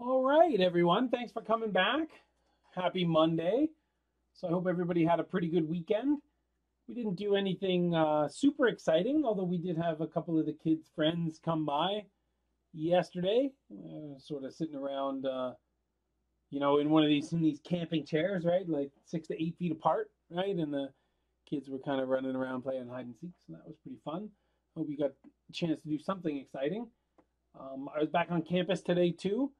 All right, everyone. Thanks for coming back. Happy Monday. So I hope everybody had a pretty good weekend. We didn't do anything uh, super exciting, although we did have a couple of the kids' friends come by yesterday, uh, sort of sitting around, uh, you know, in one of these in these camping chairs, right, like six to eight feet apart, right, and the kids were kind of running around playing hide and seek, so that was pretty fun. Hope you got a chance to do something exciting. Um, I was back on campus today too,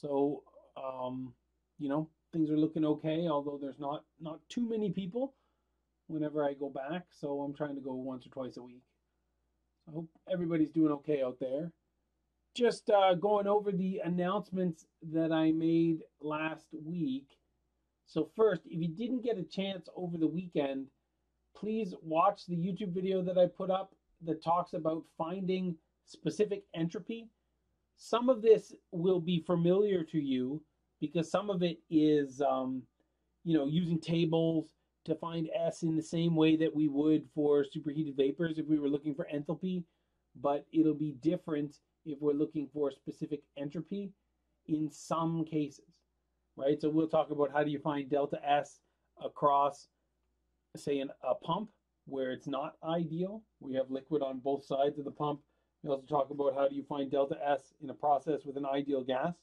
so um, you know things are looking okay. Although there's not not too many people whenever I go back, so I'm trying to go once or twice a week. I hope everybody's doing okay out there. Just uh, going over the announcements that I made last week. So first, if you didn't get a chance over the weekend, please watch the YouTube video that I put up that talks about finding specific entropy. Some of this will be familiar to you because some of it is, um, you know, using tables to find S in the same way that we would for superheated vapors if we were looking for enthalpy, but it'll be different if we're looking for specific entropy in some cases, right? So we'll talk about how do you find delta S across, say, an, a pump where it's not ideal. We have liquid on both sides of the pump. We also talk about how do you find delta S in a process with an ideal gas.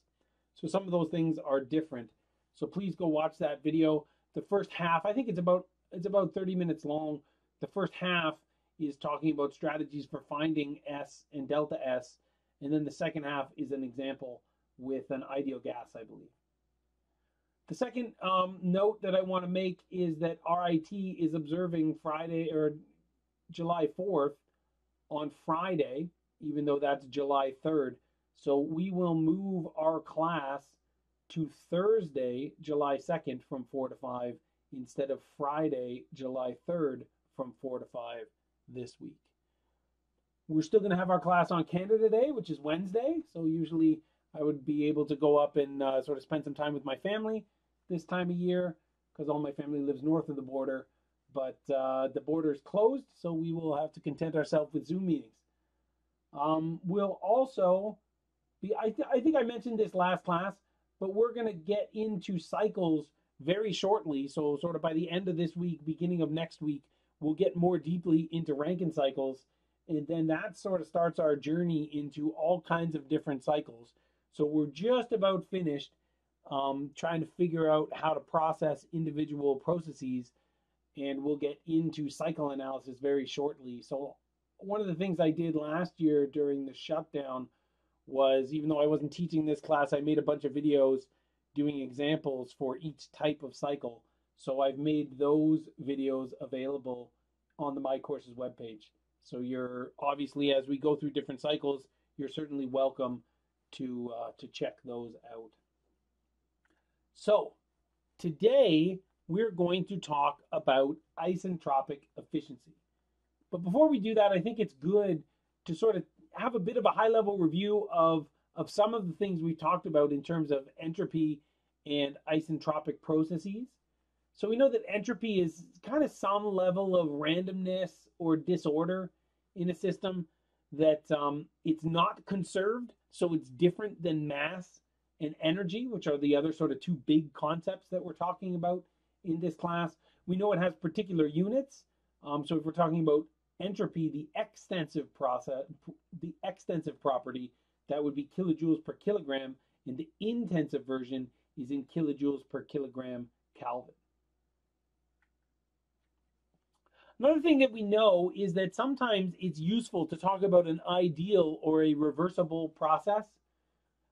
So some of those things are different. So please go watch that video. The first half, I think it's about it's about 30 minutes long. The first half is talking about strategies for finding S and delta S, and then the second half is an example with an ideal gas, I believe. The second um, note that I want to make is that RIT is observing Friday or July 4th on Friday, even though that's July 3rd. So we will move our class to Thursday, July 2nd from 4 to 5 instead of Friday, July 3rd from 4 to 5 this week. We're still going to have our class on Canada Day, which is Wednesday. So usually I would be able to go up and uh, sort of spend some time with my family this time of year because all my family lives north of the border. But uh, the border is closed, so we will have to content ourselves with Zoom meetings. Um, we'll also be, I, th- I think I mentioned this last class, but we're going to get into cycles very shortly. So, sort of by the end of this week, beginning of next week, we'll get more deeply into Rankine cycles. And then that sort of starts our journey into all kinds of different cycles. So, we're just about finished um, trying to figure out how to process individual processes. And we'll get into cycle analysis very shortly. So, one of the things I did last year during the shutdown was even though I wasn't teaching this class, I made a bunch of videos doing examples for each type of cycle. So I've made those videos available on the My Courses webpage. So you're obviously, as we go through different cycles, you're certainly welcome to uh, to check those out. So today we're going to talk about isentropic efficiency. But before we do that, I think it's good to sort of have a bit of a high level review of of some of the things we talked about in terms of entropy and isentropic processes. So we know that entropy is kind of some level of randomness or disorder in a system that um, it's not conserved, so it's different than mass and energy, which are the other sort of two big concepts that we're talking about in this class. We know it has particular units. Um, so if we're talking about entropy, the extensive process, the extensive property, that would be kilojoules per kilogram, and the intensive version is in kilojoules per kilogram Kelvin. Another thing that we know is that sometimes it's useful to talk about an ideal or a reversible process.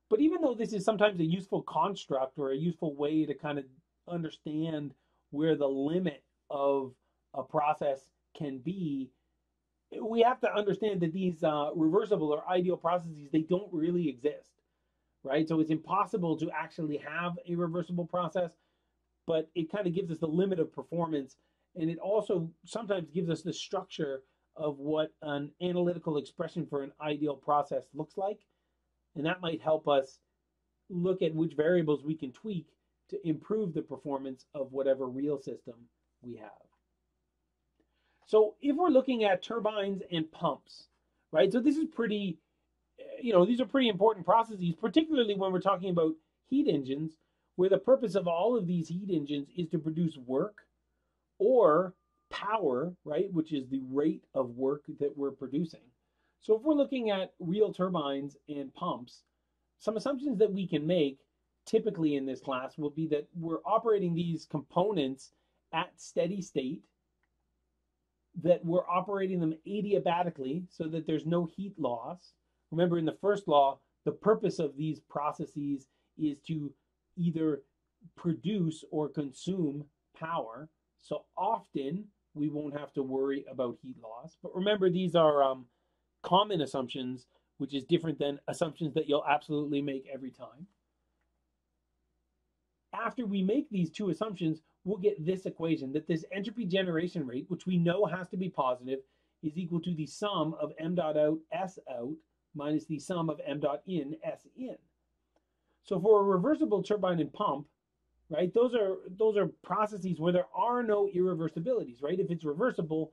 But even though this is sometimes a useful construct or a useful way to kind of understand where the limit of a process can be, we have to understand that these uh, reversible or ideal processes they don't really exist right? So it's impossible to actually have a reversible process but it kind of gives us the limit of performance and it also sometimes gives us the structure of what an analytical expression for an ideal process looks like and that might help us look at which variables we can tweak to improve the performance of whatever real system we have so if we're looking at turbines and pumps, right? So this is pretty, eh, you know, these are pretty important processes, particularly when we're talking about heat engines, where the purpose of all of these heat engines is to produce work or power, right, which is the rate of work that we're producing. So if we're looking at real turbines and pumps, some assumptions that we can make typically in this class will be that we're operating these components at steady state, that we're operating them adiabatically so that there's no heat loss. Remember in the first law, the purpose of these processes is to either produce or consume power. So often we won't have to worry about heat loss. But remember, these are um, common assumptions, which is different than assumptions that you'll absolutely make every time. After we make these two assumptions, we'll get this equation that this entropy generation rate, which we know has to be positive, is equal to the sum of m dot out s out minus the sum of m dot in s in. So for a reversible turbine and pump, right, those are those are processes where there are no irreversibilities, right? If it's reversible,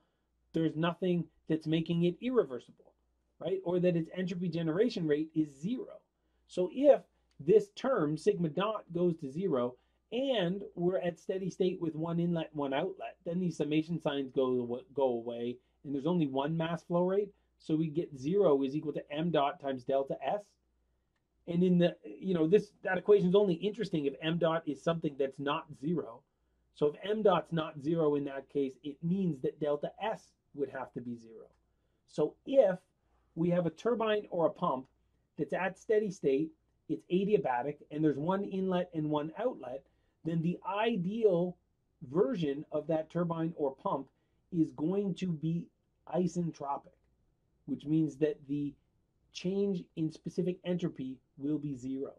there's nothing that's making it irreversible, right? Or that its entropy generation rate is zero. So if this term sigma dot goes to zero and we're at steady state with one inlet, one outlet, then these summation signs go, go away and there's only one mass flow rate. So we get zero is equal to m dot times delta S. And in the, you know, this, that equation is only interesting if m dot is something that's not zero. So if m dot's not zero in that case, it means that delta S would have to be zero. So if we have a turbine or a pump that's at steady state, it's adiabatic, and there's one inlet and one outlet, then the ideal version of that turbine or pump is going to be isentropic, which means that the change in specific entropy will be zero.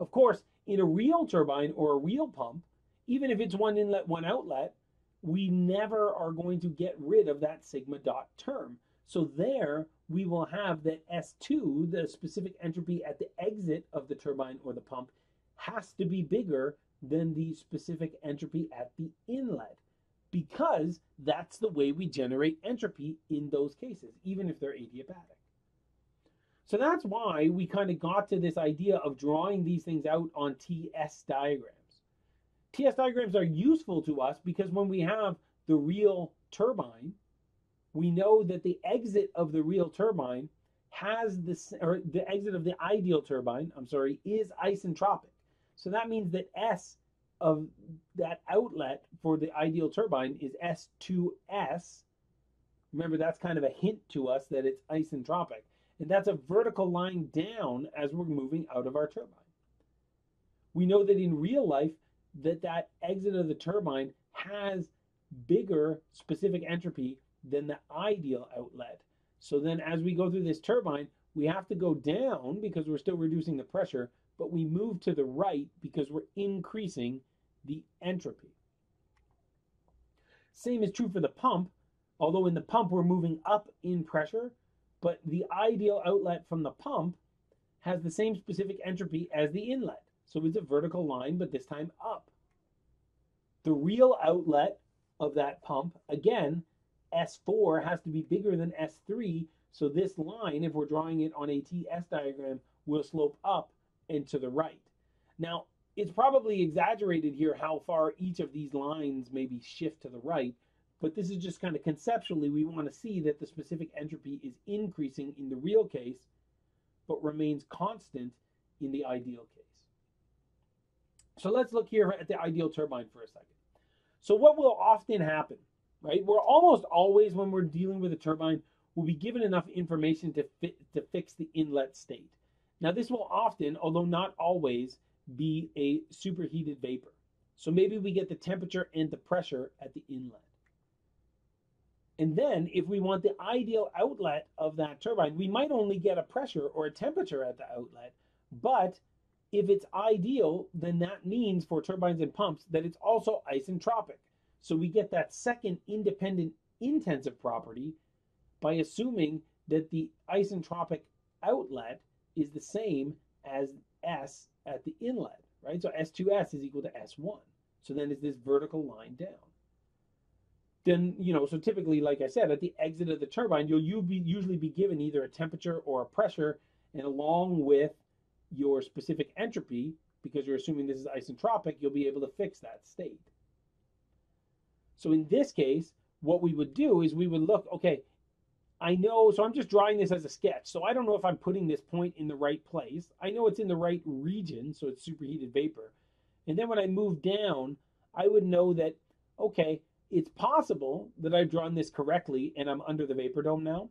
Of course, in a real turbine or a real pump, even if it's one inlet, one outlet, we never are going to get rid of that sigma dot term. So there we will have that S2, the specific entropy at the exit of the turbine or the pump, has to be bigger than the specific entropy at the inlet because that's the way we generate entropy in those cases, even if they're adiabatic. So that's why we kind of got to this idea of drawing these things out on TS diagrams. TS diagrams are useful to us because when we have the real turbine, we know that the exit of the real turbine has this, or the exit of the ideal turbine, I'm sorry, is isentropic. So that means that S of that outlet for the ideal turbine is S2S. Remember, that's kind of a hint to us that it's isentropic. And that's a vertical line down as we're moving out of our turbine. We know that in real life, that that exit of the turbine has bigger specific entropy than the ideal outlet. So then as we go through this turbine, we have to go down because we're still reducing the pressure, but we move to the right because we're increasing the entropy. Same is true for the pump, although in the pump we're moving up in pressure, but the ideal outlet from the pump has the same specific entropy as the inlet. So it's a vertical line, but this time up. The real outlet of that pump, again, S4 has to be bigger than S3. So this line, if we're drawing it on a TS diagram, will slope up and to the right. Now, it's probably exaggerated here how far each of these lines maybe shift to the right, but this is just kind of conceptually, we want to see that the specific entropy is increasing in the real case, but remains constant in the ideal case. So let's look here at the ideal turbine for a second. So what will often happen, right? We're almost always, when we're dealing with a turbine, we'll be given enough information to, fit, to fix the inlet state. Now this will often, although not always, be a superheated vapor. So maybe we get the temperature and the pressure at the inlet. And then if we want the ideal outlet of that turbine, we might only get a pressure or a temperature at the outlet. But if it's ideal, then that means for turbines and pumps that it's also isentropic. So we get that second independent intensive property by assuming that the isentropic outlet is the same as S at the inlet, right? So S2S is equal to S1. So then it's this vertical line down. Then, you know, so typically, like I said, at the exit of the turbine, you'll be usually be given either a temperature or a pressure, and along with your specific entropy, because you're assuming this is isentropic, you'll be able to fix that state. So in this case, what we would do is we would look, okay, I know, so I'm just drawing this as a sketch. So I don't know if I'm putting this point in the right place. I know it's in the right region, so it's superheated vapor. And then when I move down, I would know that, okay, it's possible that I've drawn this correctly and I'm under the vapor dome now.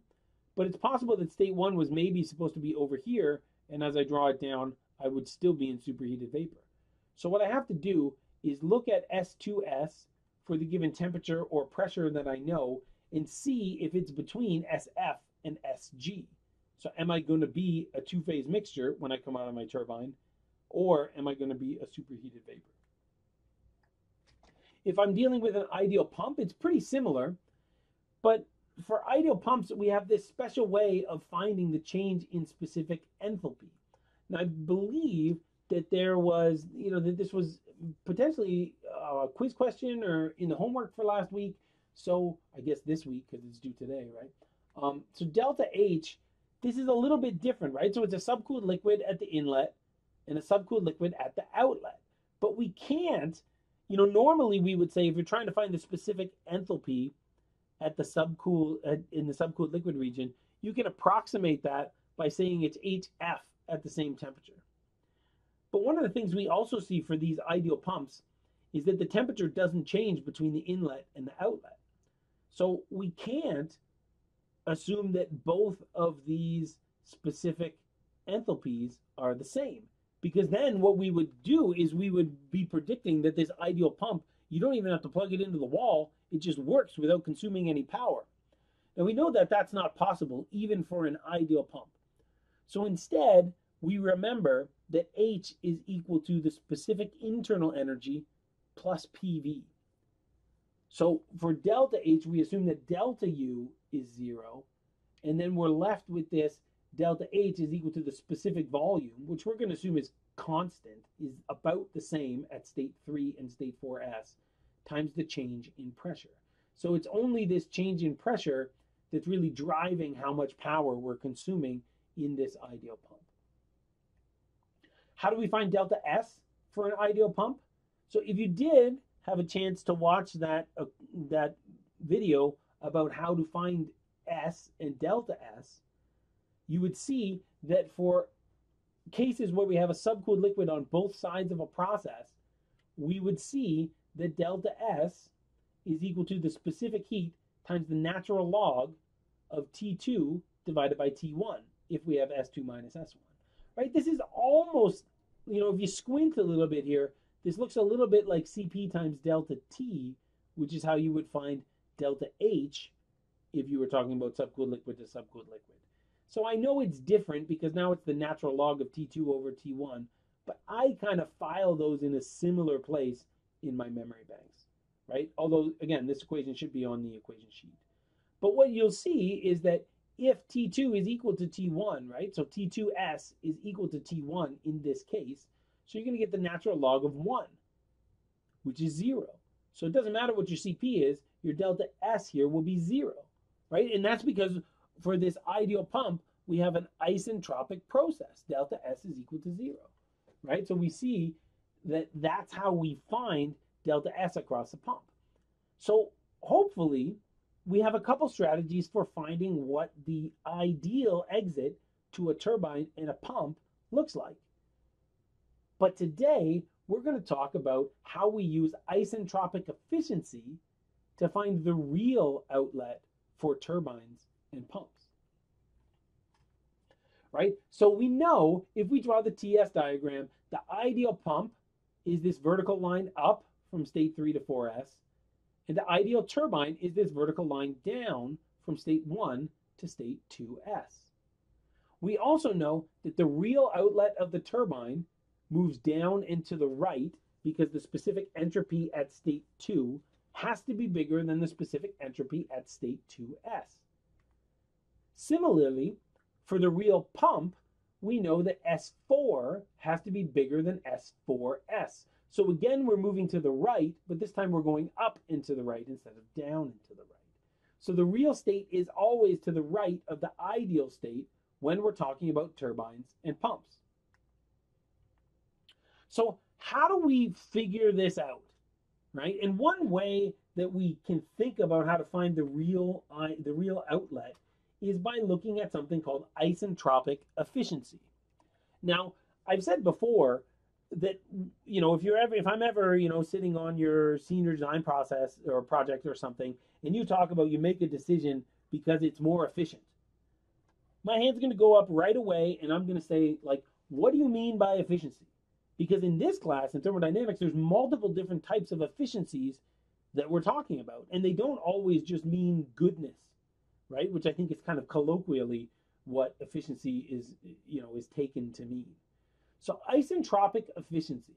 But it's possible that state one was maybe supposed to be over here. And as I draw it down, I would still be in superheated vapor. So what I have to do is look at S2S for the given temperature or pressure that I know and see if it's between SF and SG. So am I going to be a two-phase mixture when I come out of my turbine, or am I going to be a superheated vapor? If I'm dealing with an ideal pump, it's pretty similar, but for ideal pumps, we have this special way of finding the change in specific enthalpy. Now, I believe that there was, you know, that this was potentially a quiz question or in the homework for last week so I guess this week because it's due today, right? Um, so delta H, this is a little bit different, right? So it's a subcooled liquid at the inlet and a subcooled liquid at the outlet. But we can't, you know, normally we would say if you're trying to find the specific enthalpy at the subcool at, in the subcooled liquid region, you can approximate that by saying it's HF at the same temperature. But one of the things we also see for these ideal pumps is that the temperature doesn't change between the inlet and the outlet. So we can't assume that both of these specific enthalpies are the same because then what we would do is we would be predicting that this ideal pump you don't even have to plug it into the wall it just works without consuming any power. And we know that that's not possible even for an ideal pump. So instead we remember that h is equal to the specific internal energy plus pv so for delta H, we assume that delta U is zero, and then we're left with this delta H is equal to the specific volume, which we're going to assume is constant, is about the same at state 3 and state 4s, times the change in pressure. So it's only this change in pressure that's really driving how much power we're consuming in this ideal pump. How do we find delta S for an ideal pump? So if you did have a chance to watch that uh, that video about how to find S and delta S, you would see that for cases where we have a subcooled liquid on both sides of a process, we would see that delta S is equal to the specific heat times the natural log of T2 divided by T1 if we have S2 minus S1. Right? This is almost, you know, if you squint a little bit here, this looks a little bit like Cp times delta T, which is how you would find delta H if you were talking about subcooled liquid to subcooled liquid. So I know it's different because now it's the natural log of T2 over T1, but I kind of file those in a similar place in my memory banks, right? Although, again, this equation should be on the equation sheet. But what you'll see is that if T2 is equal to T1, right? So T2S is equal to T1 in this case, so you're going to get the natural log of 1, which is 0. So it doesn't matter what your CP is, your delta S here will be 0, right? And that's because for this ideal pump, we have an isentropic process. Delta S is equal to 0, right? So we see that that's how we find delta S across the pump. So hopefully, we have a couple strategies for finding what the ideal exit to a turbine in a pump looks like. But today, we're going to talk about how we use isentropic efficiency to find the real outlet for turbines and pumps. Right? So we know if we draw the TS diagram, the ideal pump is this vertical line up from state 3 to 4S, and the ideal turbine is this vertical line down from state 1 to state 2S. We also know that the real outlet of the turbine moves down and to the right because the specific entropy at state 2 has to be bigger than the specific entropy at state 2s. Similarly, for the real pump, we know that S4 has to be bigger than S4S. So again, we're moving to the right, but this time we're going up into the right instead of down into the right. So the real state is always to the right of the ideal state when we're talking about turbines and pumps. So how do we figure this out? Right? And one way that we can think about how to find the real uh, the real outlet is by looking at something called isentropic efficiency. Now, I've said before that you know if you're ever if I'm ever you know sitting on your senior design process or project or something and you talk about you make a decision because it's more efficient my hand's going to go up right away and I'm going to say like what do you mean by efficiency because in this class in thermodynamics there's multiple different types of efficiencies that we're talking about and they don't always just mean goodness right which I think is kind of colloquially what efficiency is you know is taken to mean so isentropic efficiency,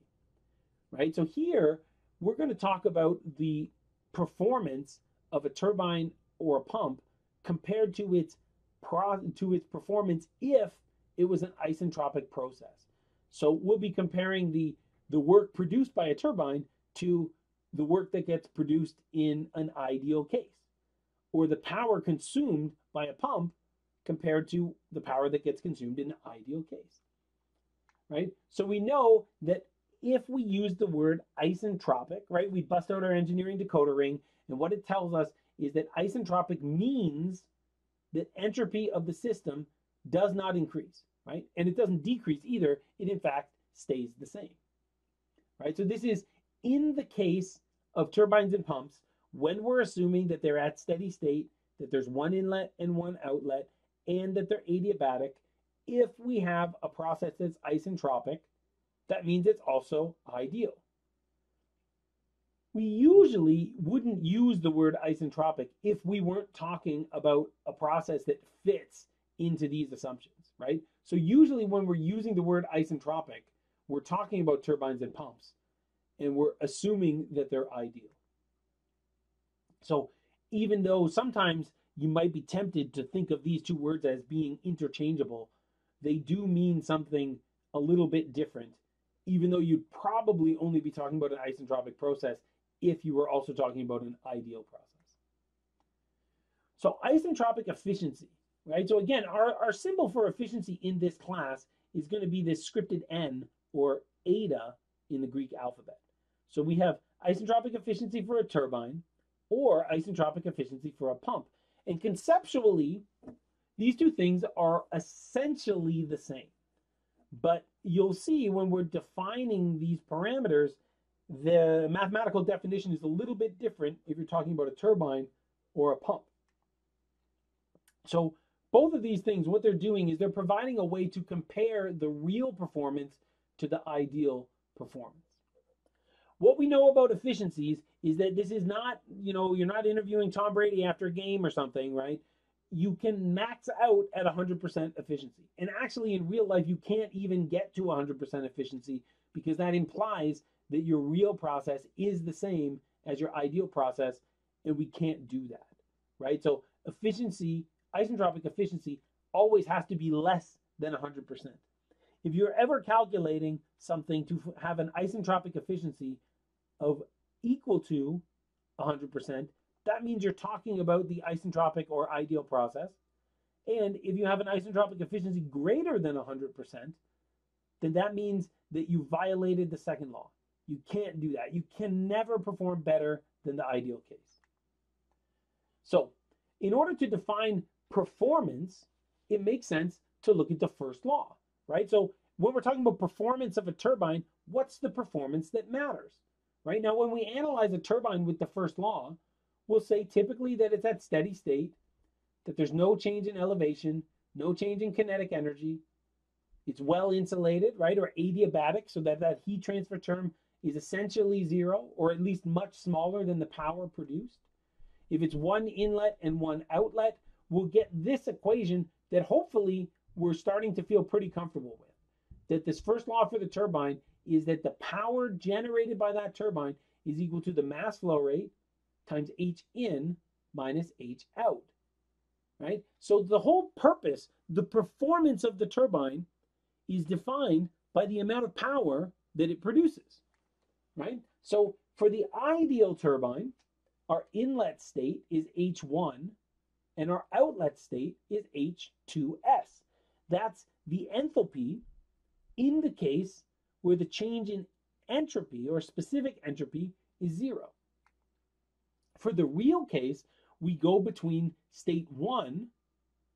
right? So here we're going to talk about the performance of a turbine or a pump compared to its pro- to its performance if it was an isentropic process. So we'll be comparing the the work produced by a turbine to the work that gets produced in an ideal case, or the power consumed by a pump compared to the power that gets consumed in an ideal case right? So we know that if we use the word isentropic, right, we bust out our engineering decoder ring, and what it tells us is that isentropic means that entropy of the system does not increase, right? And it doesn't decrease either. It, in fact, stays the same, right? So this is in the case of turbines and pumps when we're assuming that they're at steady state, that there's one inlet and one outlet, and that they're adiabatic, if we have a process that's isentropic, that means it's also ideal. We usually wouldn't use the word isentropic if we weren't talking about a process that fits into these assumptions, right? So usually when we're using the word isentropic, we're talking about turbines and pumps, and we're assuming that they're ideal. So even though sometimes you might be tempted to think of these two words as being interchangeable, they do mean something a little bit different, even though you'd probably only be talking about an isentropic process if you were also talking about an ideal process. So isentropic efficiency, right? So again, our, our symbol for efficiency in this class is going to be this scripted N or eta in the Greek alphabet. So we have isentropic efficiency for a turbine or isentropic efficiency for a pump. And conceptually, these two things are essentially the same. But you'll see when we're defining these parameters, the mathematical definition is a little bit different if you're talking about a turbine or a pump. So both of these things, what they're doing is they're providing a way to compare the real performance to the ideal performance. What we know about efficiencies is that this is not, you know, you're not interviewing Tom Brady after a game or something, right? you can max out at 100% efficiency. And actually, in real life, you can't even get to 100% efficiency because that implies that your real process is the same as your ideal process, and we can't do that, right? So, efficiency, isentropic efficiency, always has to be less than 100%. If you're ever calculating something to have an isentropic efficiency of equal to 100%, that means you're talking about the isentropic or ideal process. And if you have an isentropic efficiency greater than 100%, then that means that you violated the second law. You can't do that. You can never perform better than the ideal case. So, in order to define performance, it makes sense to look at the first law, right? So, when we're talking about performance of a turbine, what's the performance that matters, right? Now, when we analyze a turbine with the first law, we'll say typically that it's at steady state, that there's no change in elevation, no change in kinetic energy. It's well insulated, right, or adiabatic, so that that heat transfer term is essentially zero, or at least much smaller than the power produced. If it's one inlet and one outlet, we'll get this equation that hopefully we're starting to feel pretty comfortable with. That this first law for the turbine is that the power generated by that turbine is equal to the mass flow rate times H in minus H out, right? So the whole purpose, the performance of the turbine is defined by the amount of power that it produces, right? So for the ideal turbine, our inlet state is H1 and our outlet state is H2S. That's the enthalpy in the case where the change in entropy or specific entropy is zero. For the real case, we go between state one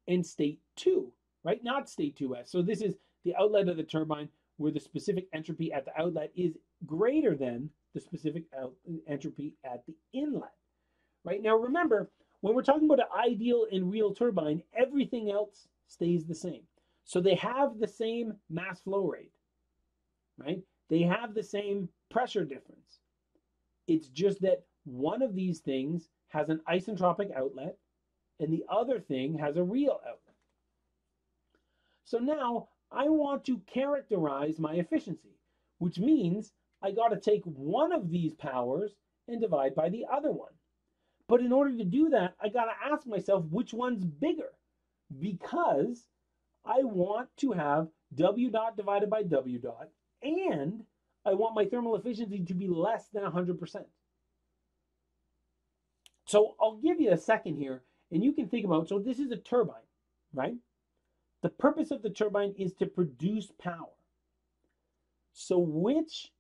and state two, right? Not state 2s. So this is the outlet of the turbine where the specific entropy at the outlet is greater than the specific entropy at the inlet, right? Now remember, when we're talking about an ideal and real turbine, everything else stays the same. So they have the same mass flow rate, right? They have the same pressure difference. It's just that one of these things has an isentropic outlet and the other thing has a real outlet. So now I want to characterize my efficiency, which means I got to take one of these powers and divide by the other one. But in order to do that, I got to ask myself which one's bigger because I want to have W dot divided by W dot and I want my thermal efficiency to be less than 100%. So I'll give you a second here and you can think about so this is a turbine, right? The purpose of the turbine is to produce power. So which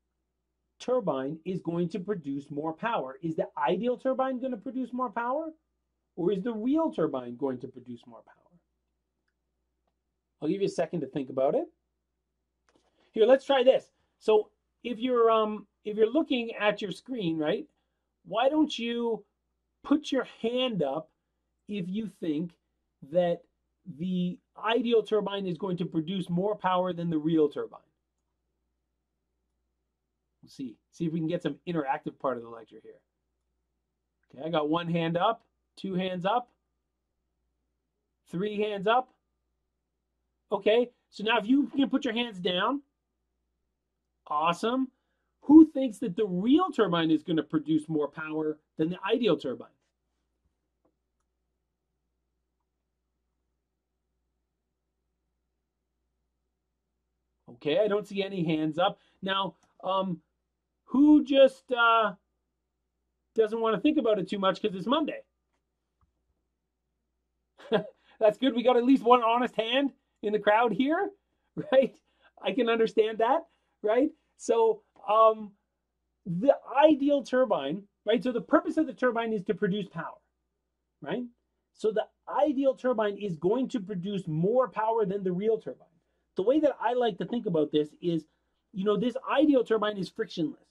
turbine is going to produce more power? Is the ideal turbine going to produce more power? Or is the real turbine going to produce more power? I'll give you a second to think about it. Here, let's try this. So if you're um if you're looking at your screen, right, why don't you put your hand up if you think that the ideal turbine is going to produce more power than the real turbine. We'll see. See if we can get some interactive part of the lecture here. Okay, I got one hand up, two hands up, three hands up. Okay, so now if you can put your hands down, awesome. Who thinks that the real turbine is going to produce more power than the ideal turbine? Okay, I don't see any hands up. Now, um, who just uh, doesn't want to think about it too much because it's Monday? That's good. We got at least one honest hand in the crowd here, right? I can understand that, right? So, um, the ideal turbine, right? So the purpose of the turbine is to produce power, right? So the ideal turbine is going to produce more power than the real turbine the way that I like to think about this is, you know, this ideal turbine is frictionless,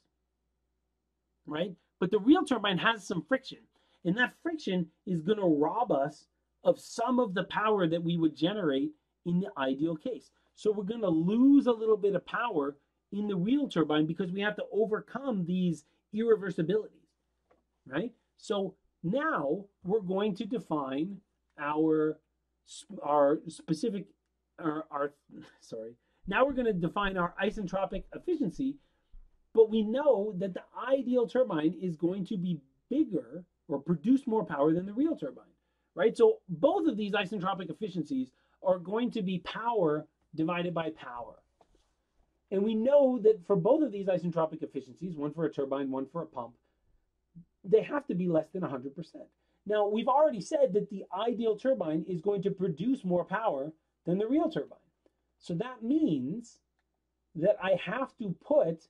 right? But the real turbine has some friction, and that friction is going to rob us of some of the power that we would generate in the ideal case. So we're going to lose a little bit of power in the real turbine because we have to overcome these irreversibilities, right? So now we're going to define our our specific our, our sorry. Now we're going to define our isentropic efficiency, but we know that the ideal turbine is going to be bigger or produce more power than the real turbine, right? So both of these isentropic efficiencies are going to be power divided by power. And we know that for both of these isentropic efficiencies, one for a turbine, one for a pump, they have to be less than 100%. Now, we've already said that the ideal turbine is going to produce more power than the real turbine. So that means that I have to put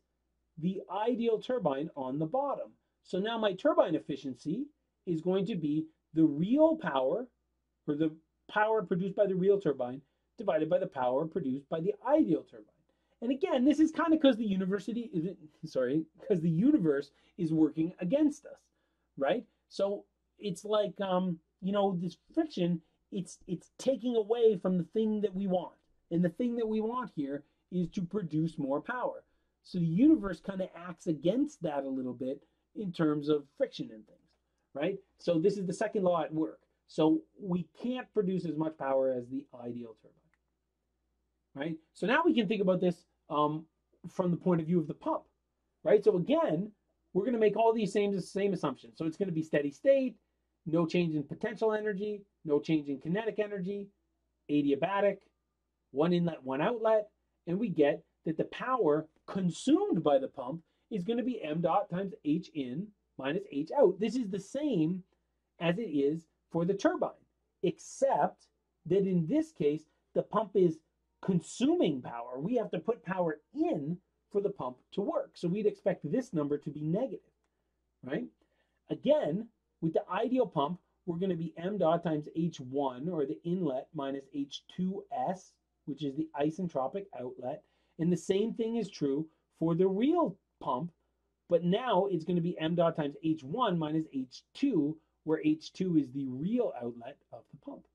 the ideal turbine on the bottom. So now my turbine efficiency is going to be the real power, or the power produced by the real turbine, divided by the power produced by the ideal turbine. And again, this is kind of because the university isn't sorry, because the universe is working against us, right? So it's like um, you know, this friction it's it's taking away from the thing that we want. And the thing that we want here is to produce more power. So the universe kind of acts against that a little bit in terms of friction and things, right? So this is the second law at work. So we can't produce as much power as the ideal turbine, right? So now we can think about this um, from the point of view of the pump, right? So again, we're going to make all these same same assumptions. So it's going to be steady state, no change in potential energy, no change in kinetic energy, adiabatic, one inlet, one outlet, and we get that the power consumed by the pump is going to be m dot times h in minus h out. This is the same as it is for the turbine, except that in this case, the pump is consuming power. We have to put power in for the pump to work. So we'd expect this number to be negative, right? Again, with the ideal pump, we're going to be m dot times H1 or the inlet minus H2S, which is the isentropic outlet. And the same thing is true for the real pump, but now it's going to be m dot times H1 minus H2, where H2 is the real outlet of the pump.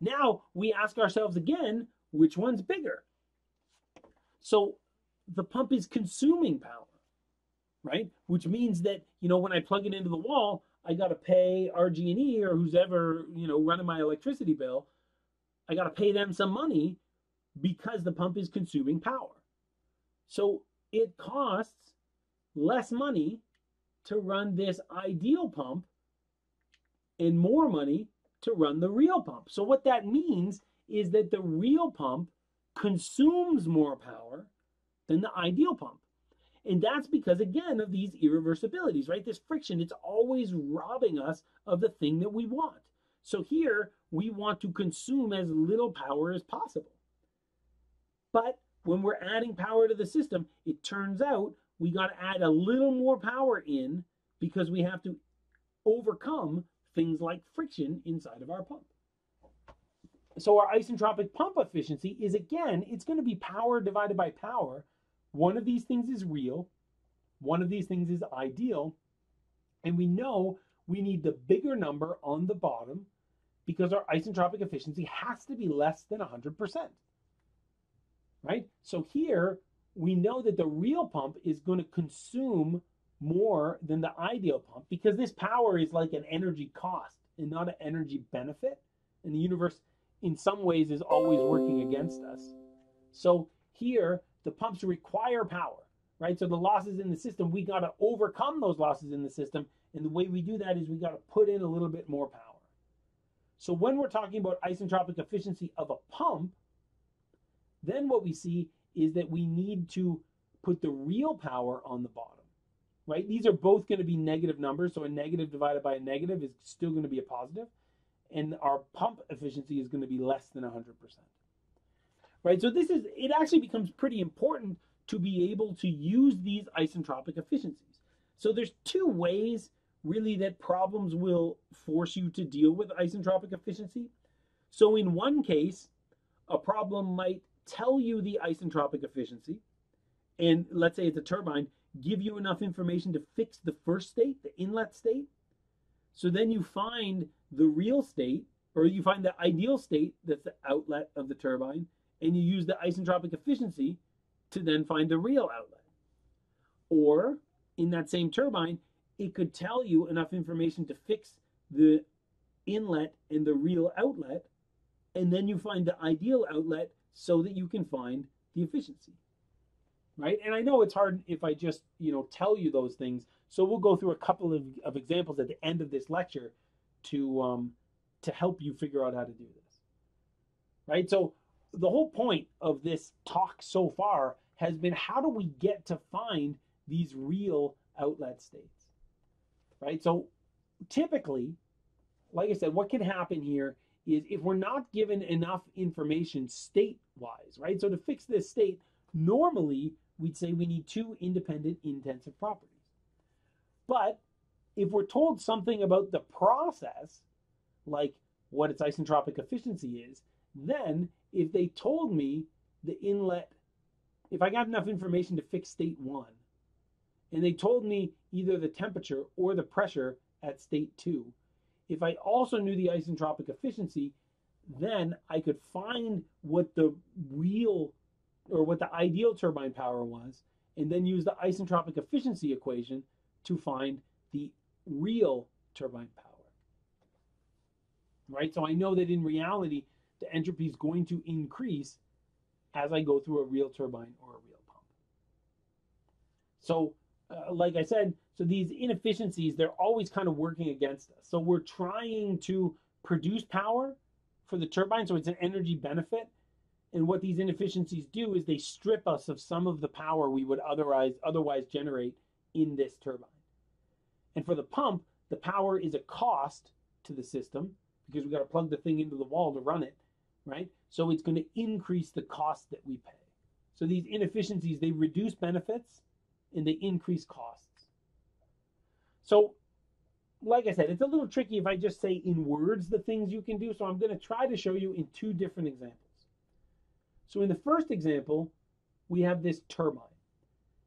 Now we ask ourselves again, which one's bigger? So the pump is consuming power, right? Which means that, you know, when I plug it into the wall, I got to pay RG&E or who's ever, you know, running my electricity bill. I got to pay them some money because the pump is consuming power. So it costs less money to run this ideal pump and more money to run the real pump. So what that means is that the real pump consumes more power than the ideal pump. And that's because, again, of these irreversibilities, right? This friction, it's always robbing us of the thing that we want. So here, we want to consume as little power as possible. But when we're adding power to the system, it turns out we got to add a little more power in because we have to overcome things like friction inside of our pump. So our isentropic pump efficiency is again, it's going to be power divided by power. One of these things is real, one of these things is ideal, and we know we need the bigger number on the bottom because our isentropic efficiency has to be less than 100%. Right? So here we know that the real pump is going to consume more than the ideal pump because this power is like an energy cost and not an energy benefit. And the universe in some ways is always working against us. So here, the pumps require power, right? So the losses in the system, we got to overcome those losses in the system. And the way we do that is we got to put in a little bit more power. So when we're talking about isentropic efficiency of a pump, then what we see is that we need to put the real power on the bottom, right? These are both going to be negative numbers. So a negative divided by a negative is still going to be a positive and our pump efficiency is going to be less than 100%. Right? So this is it actually becomes pretty important to be able to use these isentropic efficiencies. So there's two ways really that problems will force you to deal with isentropic efficiency. So in one case, a problem might tell you the isentropic efficiency and let's say it's a turbine, give you enough information to fix the first state, the inlet state. So then you find the real state, or you find the ideal state that's the outlet of the turbine, and you use the isentropic efficiency to then find the real outlet. Or in that same turbine, it could tell you enough information to fix the inlet and the real outlet, and then you find the ideal outlet so that you can find the efficiency. Right? And I know it's hard if I just, you know, tell you those things. So we'll go through a couple of, of examples at the end of this lecture to um, to help you figure out how to do this. Right? So the whole point of this talk so far has been how do we get to find these real outlet states? Right? So typically, like I said, what can happen here is if we're not given enough information state wise, right? So to fix this state, normally we'd say we need two independent intensive properties. But if we're told something about the process, like what its isentropic efficiency is, then if they told me the inlet, if I got enough information to fix state one, and they told me either the temperature or the pressure at state two, if I also knew the isentropic efficiency, then I could find what the real or what the ideal turbine power was, and then use the isentropic efficiency equation to find the real turbine power. Right? So I know that in reality, the entropy is going to increase as I go through a real turbine or a real pump. So, uh, like I said, so these inefficiencies, they're always kind of working against us. So we're trying to produce power for the turbine, so it's an energy benefit. And what these inefficiencies do is they strip us of some of the power we would otherwise otherwise generate in this turbine. And for the pump, the power is a cost to the system because we got to plug the thing into the wall to run it, right? So it's going to increase the cost that we pay. So these inefficiencies, they reduce benefits and they increase costs. So, like I said, it's a little tricky if I just say in words the things you can do. So I'm going to try to show you in two different examples. So in the first example, we have this turbine.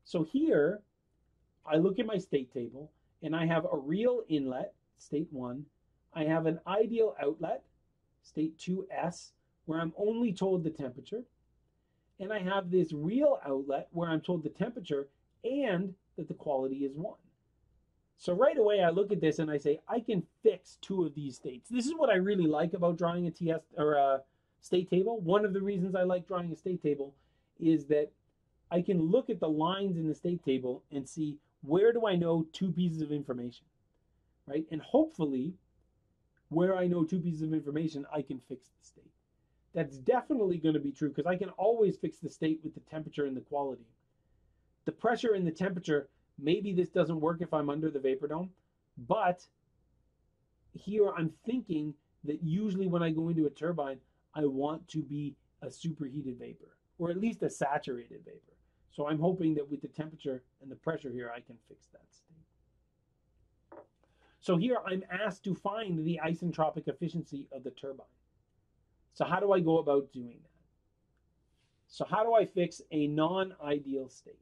So here, I look at my state table and I have a real inlet, state one. I have an ideal outlet, state 2S, where I'm only told the temperature. And I have this real outlet where I'm told the temperature and that the quality is 1. So right away I look at this and I say I can fix two of these states. This is what I really like about drawing a TS or a state table. One of the reasons I like drawing a state table is that I can look at the lines in the state table and see where do I know two pieces of information, right? And hopefully, where I know two pieces of information, I can fix the state. That's definitely going to be true because I can always fix the state with the temperature and the quality. The pressure and the temperature, maybe this doesn't work if I'm under the vapor dome, but here I'm thinking that usually when I go into a turbine, I want to be a superheated vapor or at least a saturated vapor. So I'm hoping that with the temperature and the pressure here, I can fix that state. So here I'm asked to find the isentropic efficiency of the turbine. So how do I go about doing that? So how do I fix a non-ideal state,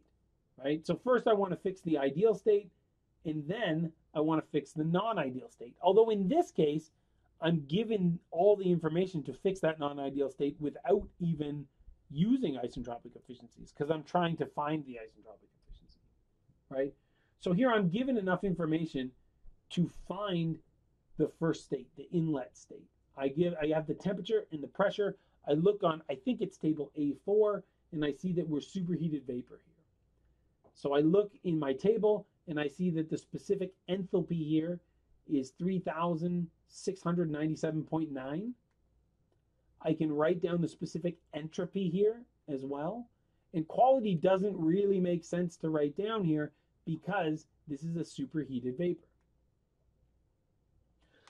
right? So first I want to fix the ideal state, and then I want to fix the non-ideal state. Although in this case, I'm given all the information to fix that non-ideal state without even using isentropic efficiencies because I'm trying to find the isentropic efficiency, right? So here I'm given enough information to find the first state, the inlet state. I give, I have the temperature and the pressure. I look on, I think it's table A4, and I see that we're superheated vapor. So I look in my table and I see that the specific enthalpy here is 3,697.9. I can write down the specific entropy here as well. And quality doesn't really make sense to write down here because this is a superheated vapor.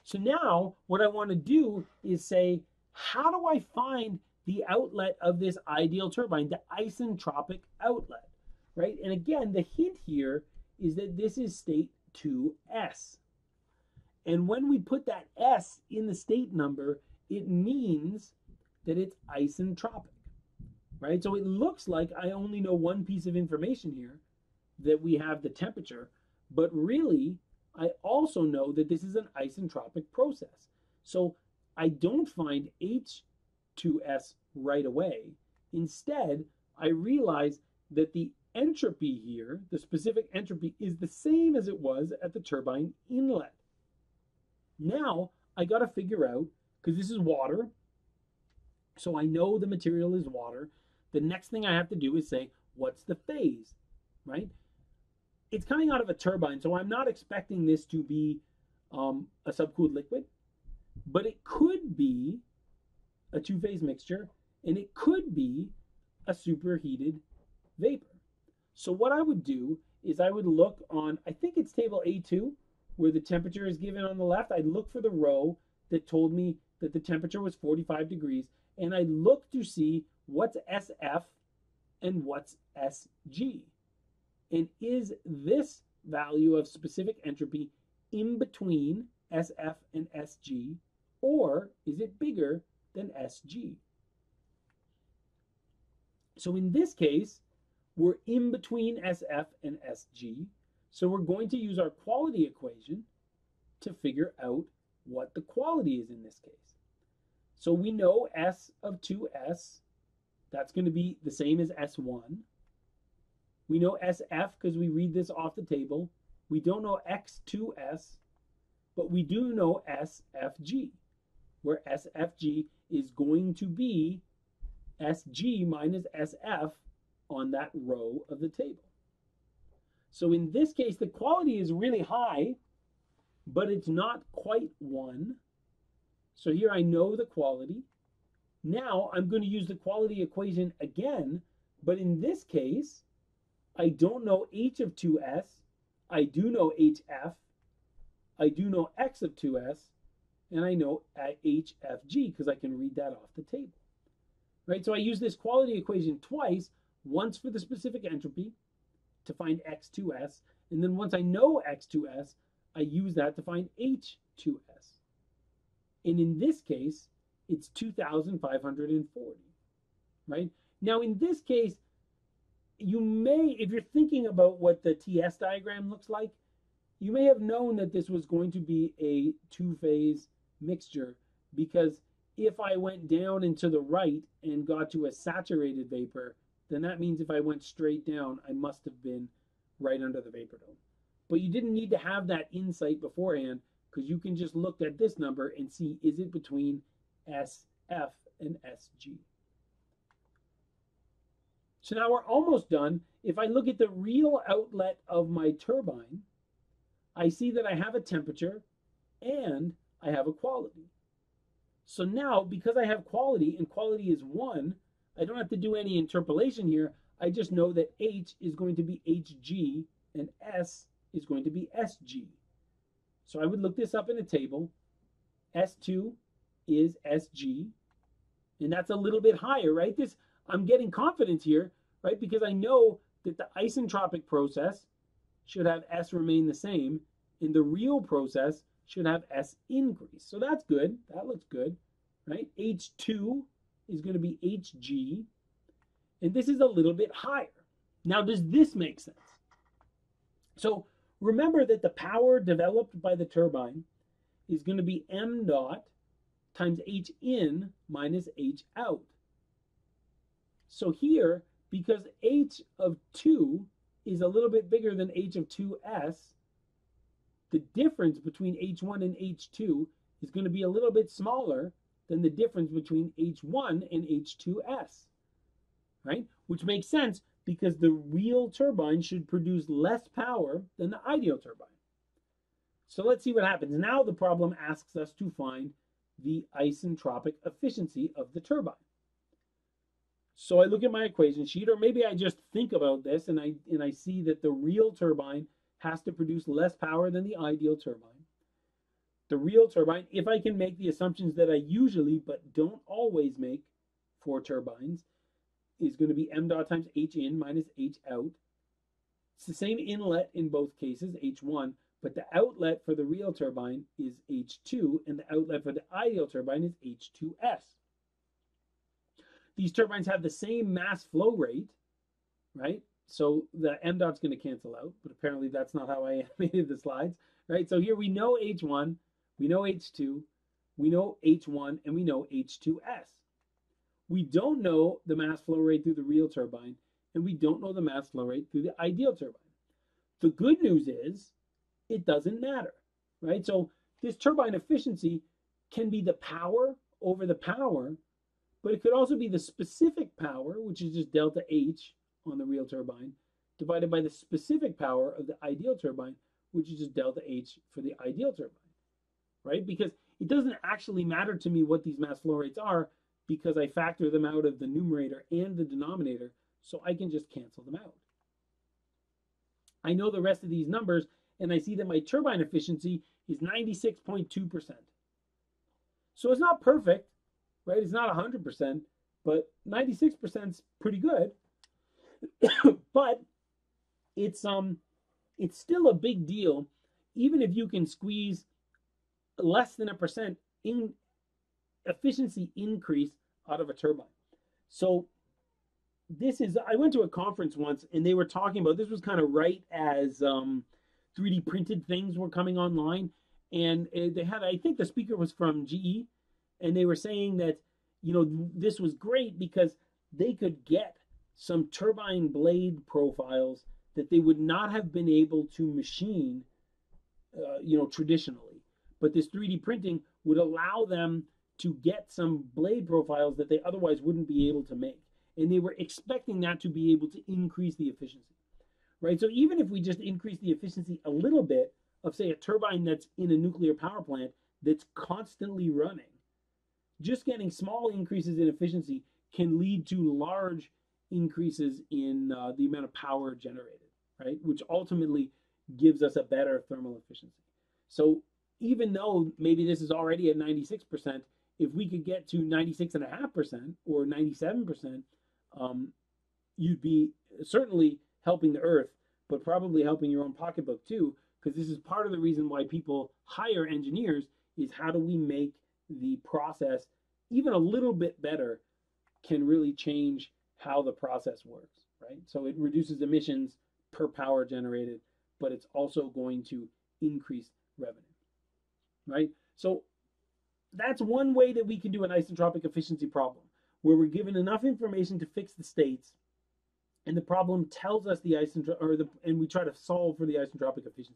So now what I want to do is say, how do I find the outlet of this ideal turbine, the isentropic outlet, right? And again, the hint here is that this is state 2s. And when we put that s in the state number, it means that it's isentropic, right? So it looks like I only know one piece of information here, that we have the temperature, but really I also know that this is an isentropic process. So I don't find H2S right away. Instead, I realize that the entropy here, the specific entropy, is the same as it was at the turbine inlet. Now I got to figure out, because this is water, so I know the material is water. The next thing I have to do is say, what's the phase, right? It's coming out of a turbine, so I'm not expecting this to be um, a subcooled liquid, but it could be a two-phase mixture, and it could be a superheated vapor. So what I would do is I would look on, I think it's table A2, where the temperature is given on the left. I'd look for the row that told me that the temperature was 45 degrees, and I'd look to see what's SF and what's SG. And is this value of specific entropy in between SF and SG, or is it bigger than SG? So in this case, we're in between SF and SG, so we're going to use our quality equation to figure out what the quality is in this case. So we know S of 2S, that's going to be the same as S1. We know SF because we read this off the table. We don't know X2S, but we do know SFG, where SFG is going to be SG minus SF on that row of the table. So in this case, the quality is really high, but it's not quite 1. So here I know the quality. Now I'm going to use the quality equation again, but in this case, I don't know h of 2s. I do know hf. I do know x of 2s, and I know hfg because I can read that off the table. Right? So I use this quality equation twice. Once for the specific entropy to find X2S, and then once I know X2S, I use that to find H2S. And in this case, it's 2,540, right? Now, in this case, you may, if you're thinking about what the TS diagram looks like, you may have known that this was going to be a two-phase mixture because if I went down and to the right and got to a saturated vapor, then that means if I went straight down, I must have been right under the vapor dome. But you didn't need to have that insight beforehand because you can just look at this number and see is it between SF and SG. So now we're almost done. If I look at the real outlet of my turbine, I see that I have a temperature and I have a quality. So now, because I have quality and quality is 1, I don't have to do any interpolation here. I just know that H is going to be HG and S is going to be SG. So I would look this up in a table. S2 is SG, and that's a little bit higher, right? This I'm getting confidence here, right? Because I know that the isentropic process should have S remain the same, and the real process should have S increase. So that's good. That looks good, right? H2 is going to be Hg, and this is a little bit higher. Now, does this make sense? So remember that the power developed by the turbine is going to be m dot times h in minus h out. So here, because h of 2 is a little bit bigger than h of 2s, the difference between h1 and h2 is going to be a little bit smaller than the difference between h1 and h2s, right? Which makes sense because the real turbine should produce less power than the ideal turbine. So let's see what happens. Now the problem asks us to find the isentropic efficiency of the turbine. So I look at my equation sheet, or maybe I just think about this and I and I see that the real turbine has to produce less power than the ideal turbine. The real turbine, if I can make the assumptions that I usually but don't always make for turbines, is going to be m dot times h in minus h out. It's the same inlet in both cases, h1, but the outlet for the real turbine is h2, and the outlet for the ideal turbine is h2s. These turbines have the same mass flow rate, right? So the m dot's going to cancel out, but apparently that's not how I animated the slides, right? So here we know h1, we know h2, we know h1, and we know h2s. We don't know the mass flow rate through the real turbine, and we don't know the mass flow rate through the ideal turbine. The good news is it doesn't matter, right? So this turbine efficiency can be the power over the power, but it could also be the specific power, which is just delta H on the real turbine, divided by the specific power of the ideal turbine, which is just delta H for the ideal turbine, right? Because it doesn't actually matter to me what these mass flow rates are because I factor them out of the numerator and the denominator, so I can just cancel them out. I know the rest of these numbers, and I see that my turbine efficiency is 96.2%. So it's not perfect, right? It's not 100%, but 96% is pretty good. but it's um it's still a big deal even if you can squeeze less than a percent in efficiency increase out of a turbine. So this is I went to a conference once and they were talking about this was kind of right as um, 3D printed things were coming online and they had I think the speaker was from GE and they were saying that you know this was great because they could get some turbine blade profiles that they would not have been able to machine uh, you know traditionally but this 3D printing would allow them to get some blade profiles that they otherwise wouldn't be able to make. And they were expecting that to be able to increase the efficiency, right? So even if we just increase the efficiency a little bit of, say, a turbine that's in a nuclear power plant that's constantly running, just getting small increases in efficiency can lead to large increases in uh, the amount of power generated, right? Which ultimately gives us a better thermal efficiency. So even though maybe this is already at 96%, if we could get to 96.5% or 97%, um, you'd be certainly helping the earth, but probably helping your own pocketbook too, because this is part of the reason why people hire engineers is how do we make the process even a little bit better can really change how the process works, right? So it reduces emissions per power generated, but it's also going to increase revenue, right? So that's one way that we can do an isentropic efficiency problem, where we're given enough information to fix the states, and the problem tells us the isentropic, or the, and we try to solve for the isentropic efficiency.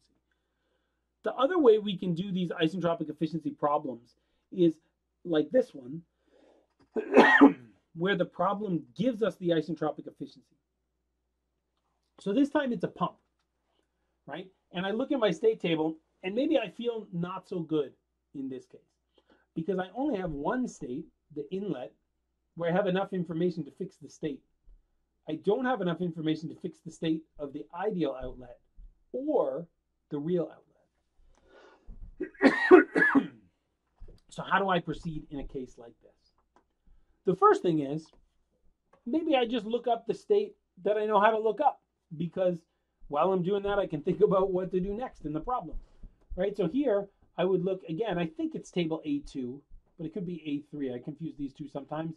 The other way we can do these isentropic efficiency problems is like this one, where the problem gives us the isentropic efficiency. So this time it's a pump, right? And I look at my state table, and maybe I feel not so good in this case because I only have one state, the inlet, where I have enough information to fix the state. I don't have enough information to fix the state of the ideal outlet or the real outlet. so, how do I proceed in a case like this? The first thing is maybe I just look up the state that I know how to look up because while I'm doing that, I can think about what to do next in the problem. Right? So here I would look again, I think it's table A2, but it could be A3. I confuse these two sometimes.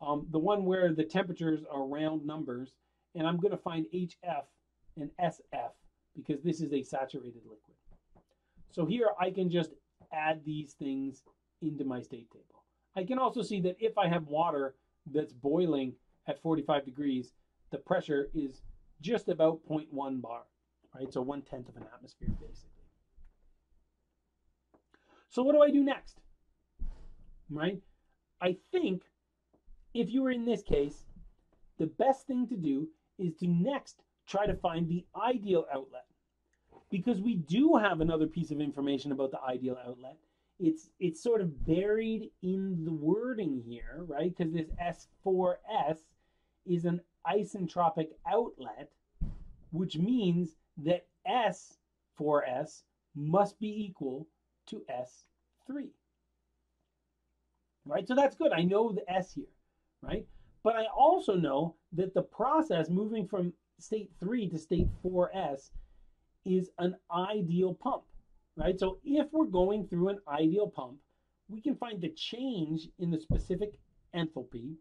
Um, the one where the temperatures are round numbers, and I'm going to find HF and SF because this is a saturated liquid. So here I can just add these things into my state table. I can also see that if I have water that's boiling at 45 degrees, the pressure is just about 0.1 bar, right? So one tenth of an atmosphere, basically. So what do I do next? Right? I think if you were in this case, the best thing to do is to next try to find the ideal outlet. Because we do have another piece of information about the ideal outlet. It's it's sort of buried in the wording here, right? Because this S4S is an isentropic outlet, which means that S4S must be equal to S3. Right? So that's good. I know the S here, right? But I also know that the process moving from state 3 to state 4S is an ideal pump, right? So if we're going through an ideal pump, we can find the change in the specific enthalpy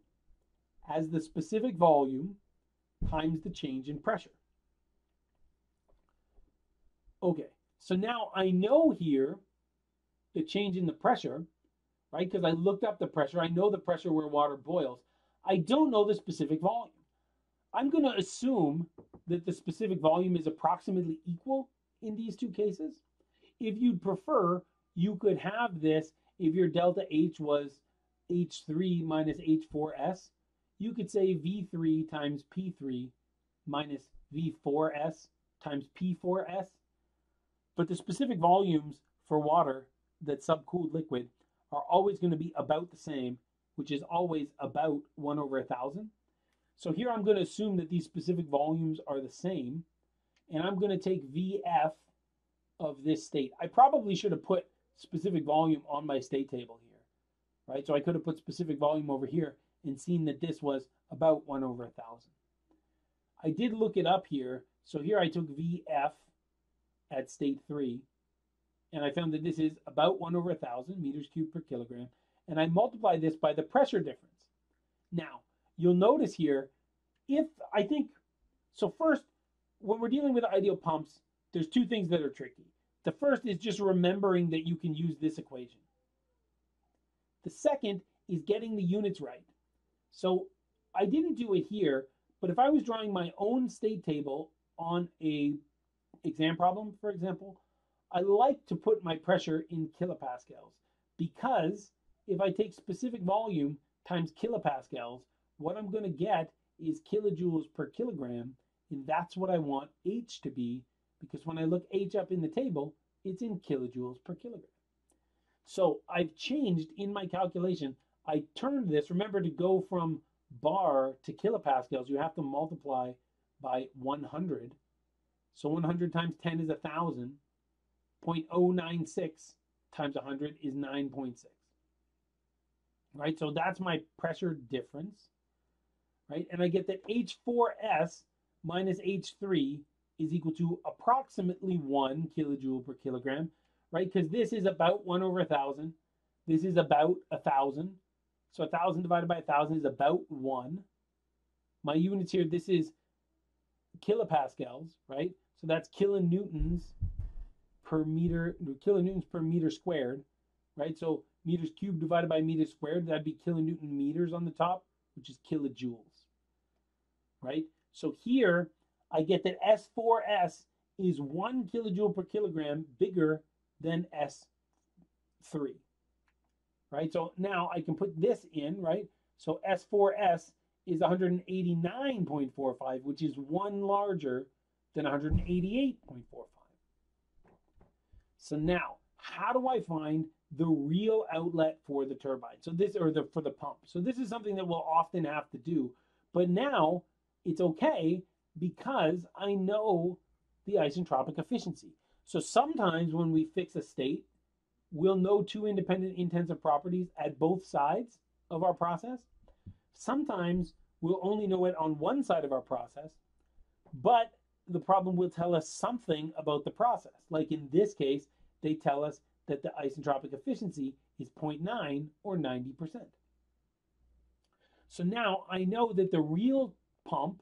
as the specific volume times the change in pressure. Okay, so now I know here the change in the pressure, right? Because I looked up the pressure. I know the pressure where water boils. I don't know the specific volume. I'm going to assume that the specific volume is approximately equal in these two cases. If you'd prefer, you could have this if your delta H was H3 minus H4S. You could say V3 times P3 minus V4S times P4S. But the specific volumes for water that subcooled liquid are always going to be about the same, which is always about 1 over a 1,000. So here I'm going to assume that these specific volumes are the same, and I'm going to take VF of this state. I probably should have put specific volume on my state table here, right? So I could have put specific volume over here and seen that this was about 1 over a 1,000. I did look it up here. So here I took VF at state 3, and I found that this is about 1 over 1,000 meters cubed per kilogram, and I multiply this by the pressure difference. Now, you'll notice here, if I think, so first, when we're dealing with ideal pumps, there's two things that are tricky. The first is just remembering that you can use this equation. The second is getting the units right. So I didn't do it here, but if I was drawing my own state table on a exam problem, for example, I like to put my pressure in kilopascals because if I take specific volume times kilopascals, what I'm going to get is kilojoules per kilogram, and that's what I want H to be because when I look H up in the table, it's in kilojoules per kilogram. So I've changed in my calculation. I turned this, remember to go from bar to kilopascals, you have to multiply by 100. So 100 times 10 is 1,000. 0.096 times 100 is 9.6. Right, so that's my pressure difference. right? And I get that H4S minus H3 is equal to approximately 1 kilojoule per kilogram, right? Because this is about 1 over 1,000. This is about 1,000. So 1,000 divided by 1,000 is about 1. My units here, this is kilopascals, right? So that's kilonewtons per meter, kilonewtons per meter squared, right? So meters cubed divided by meters squared, that'd be kilonewton meters on the top, which is kilojoules, right? So here I get that S4S is one kilojoule per kilogram bigger than S3, right? So now I can put this in, right? So S4S is 189.45, which is one larger than 188.45. So now, how do I find the real outlet for the turbine? So this, or the for the pump. So this is something that we'll often have to do. But now it's okay because I know the isentropic efficiency. So sometimes when we fix a state, we'll know two independent intensive properties at both sides of our process. Sometimes we'll only know it on one side of our process, but the problem will tell us something about the process. Like in this case, they tell us that the isentropic efficiency is 0.9 or 90%. So now I know that the real pump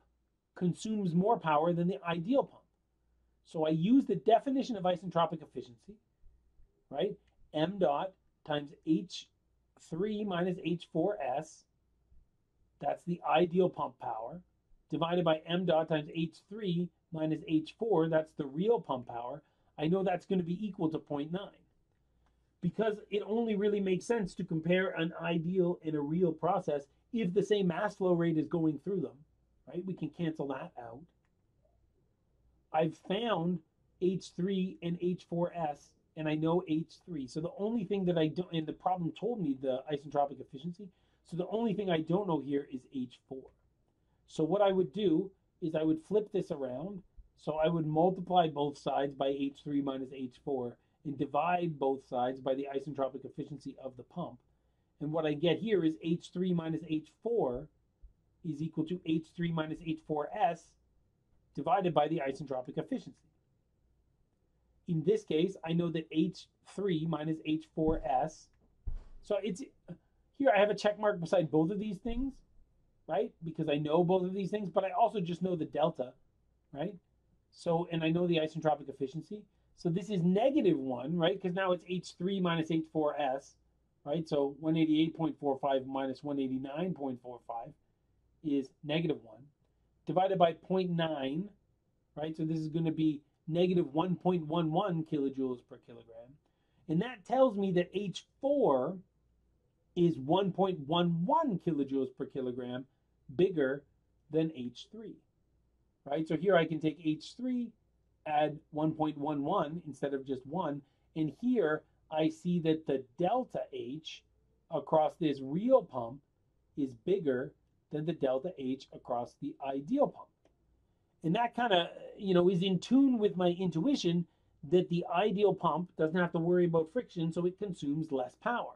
consumes more power than the ideal pump. So I use the definition of isentropic efficiency, right? M dot times H3 minus H4S, that's the ideal pump power, divided by M dot times H3 minus H4, that's the real pump power, I know that's going to be equal to 0.9. Because it only really makes sense to compare an ideal and a real process if the same mass flow rate is going through them, right? We can cancel that out. I've found H3 and H4S, and I know H3. So the only thing that I don't, and the problem told me the isentropic efficiency, so the only thing I don't know here is H4. So what I would do is I would flip this around. So I would multiply both sides by H3 minus H4 and divide both sides by the isentropic efficiency of the pump. And what I get here is H3 minus H4 is equal to H3 minus H4S divided by the isentropic efficiency. In this case, I know that H3 minus H4S, so it's here I have a check mark beside both of these things, right? Because I know both of these things, but I also just know the delta, right? So, and I know the isentropic efficiency. So this is negative 1, right? Because now it's H3 minus H4S, right? So 188.45 minus 189.45 is negative 1 divided by 0.9, right? So this is going to be negative 1.11 kilojoules per kilogram. And that tells me that H4 is 1.11 kilojoules per kilogram bigger than H3, right? So here I can take H3, add 1.11 instead of just 1, and here I see that the delta H across this real pump is bigger than the delta H across the ideal pump. And that kind of, you know, is in tune with my intuition that the ideal pump doesn't have to worry about friction, so it consumes less power,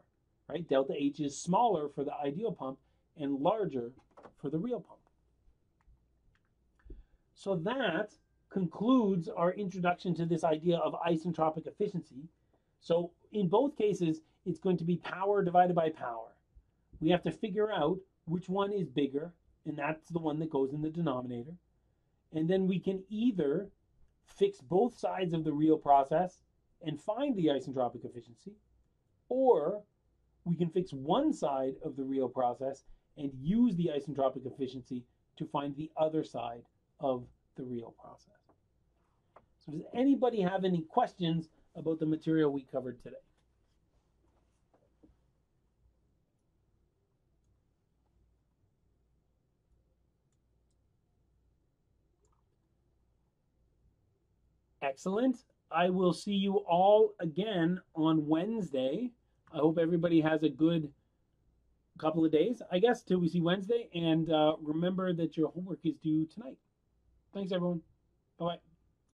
right? Delta H is smaller for the ideal pump and larger for the real pump. So that concludes our introduction to this idea of isentropic efficiency. So in both cases, it's going to be power divided by power. We have to figure out which one is bigger, and that's the one that goes in the denominator. And then we can either fix both sides of the real process and find the isentropic efficiency, or we can fix one side of the real process and use the isentropic efficiency to find the other side of the real process. So does anybody have any questions about the material we covered today? Excellent. I will see you all again on Wednesday. I hope everybody has a good couple of days, I guess, till we see Wednesday. And uh, remember that your homework is due tonight. Thanks, everyone. Bye bye.